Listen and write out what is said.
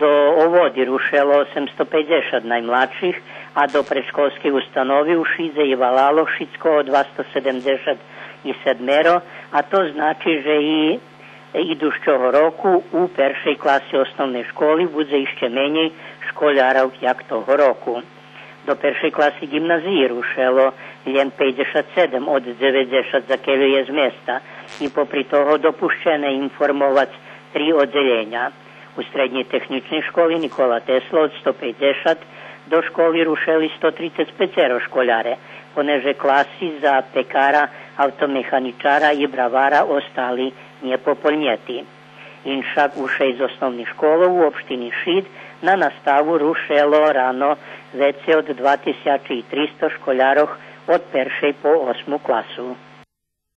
do ovodi rušelo 850 najmladších a do predškolských ustanovi u Šize i valalo všetko 277 a to znači, že i idućeg roku u peršej klasi osnovne školi bude išće menjej školjarov jak toho roku. Do peršej klasi gimnaziji rušelo jen 57 od 90 za je z mjesta i popri toho dopušćene informovac tri oddeljenja. U srednjej tehničnoj školi Nikola Tesla od 150 do školy rušeli 135 školjare, poneže klasi za pekara, automehaničara i bravara ostali nepopolnjeti. Inšak u šest osnovnih škola u opštini Šid na nastavu rušelo rano vece od 2300 školjaroh od peršej po osmu klasu.